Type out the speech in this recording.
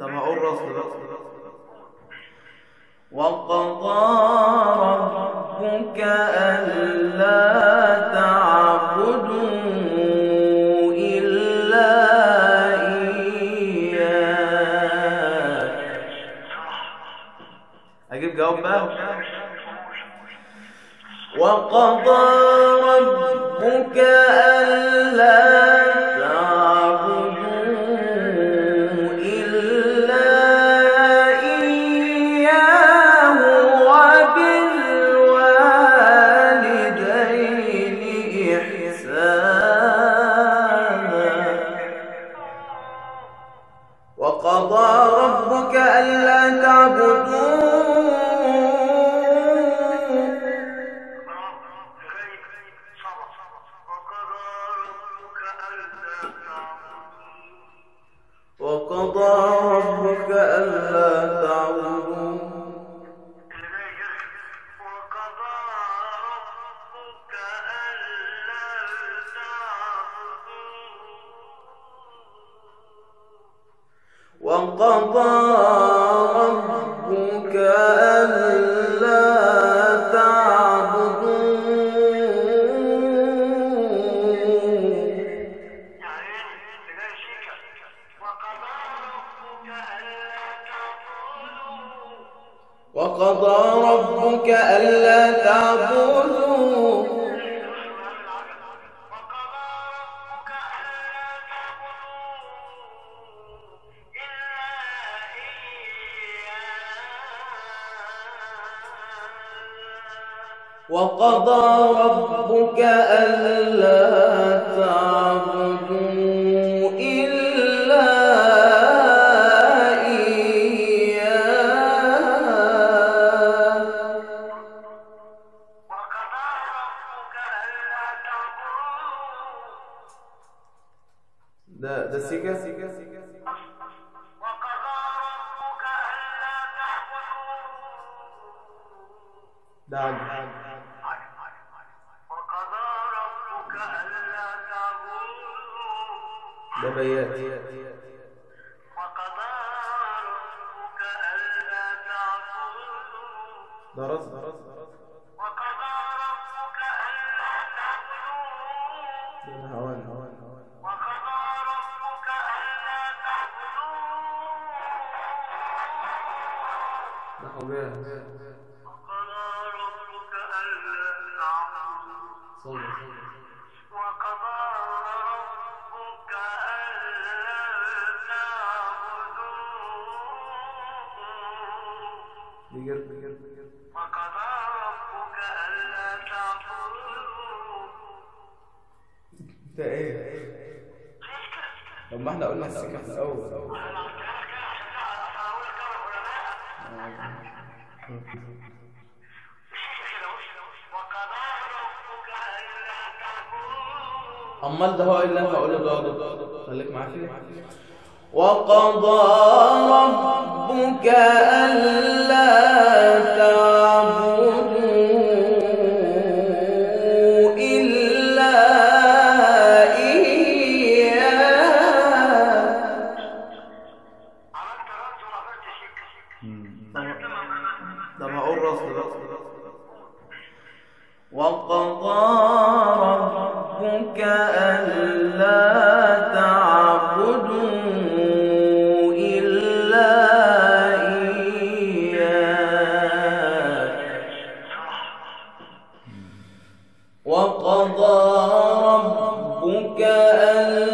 طب هقول رصد بقى وقضى ربك ألا تعبدوا إلا إياه. أجيب جواب بقى؟ وقضى ربك ألا وقضى ربك ألا تعبدوا وقضى وقضى ربك ألا تعبدوا وقضى ربك ألا تعبدوا وقضى ربك ألا تعبدوا إلا إياه. ده ده سيكا سيكا سيكا ده عادي ده بيات ده رز ده رز ده رز ده هوان هوان هوان ده حبيب صلي صلي وقضى بيجر وقضى ده إيه؟ طب ما إحنا قلنا السكة في الأول. أمال ده هو اللي أنا هقوله ده خليك معايا كده وقضى ربك ألا وقضى ربك ألا تعبدوا إلا إياه. وقضى ربك ألا